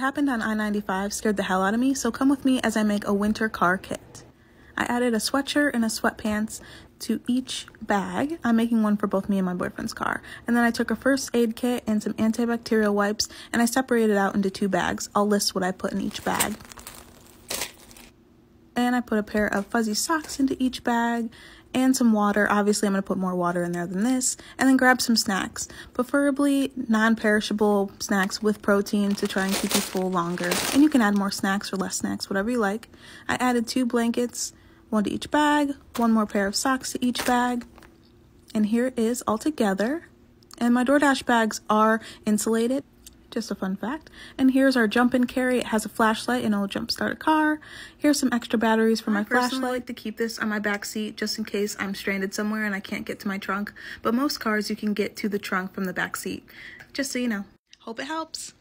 happened on I-95 scared the hell out of me, so come with me as I make a winter car kit. I added a sweatshirt and a sweatpants to each bag. I'm making one for both me and my boyfriend's car. And then I took a first aid kit and some antibacterial wipes and I separated it out into two bags. I'll list what I put in each bag. And I put a pair of fuzzy socks into each bag and some water. Obviously, I'm going to put more water in there than this. And then grab some snacks, preferably non perishable snacks with protein to try and keep you full longer. And you can add more snacks or less snacks, whatever you like. I added two blankets, one to each bag, one more pair of socks to each bag. And here it is all together. And my DoorDash bags are insulated. Just a fun fact. And here's our jump and carry. It has a flashlight and it'll jump start a car. Here's some extra batteries for my I flashlight. I like to keep this on my back seat just in case I'm stranded somewhere and I can't get to my trunk. But most cars you can get to the trunk from the back seat. Just so you know. Hope it helps.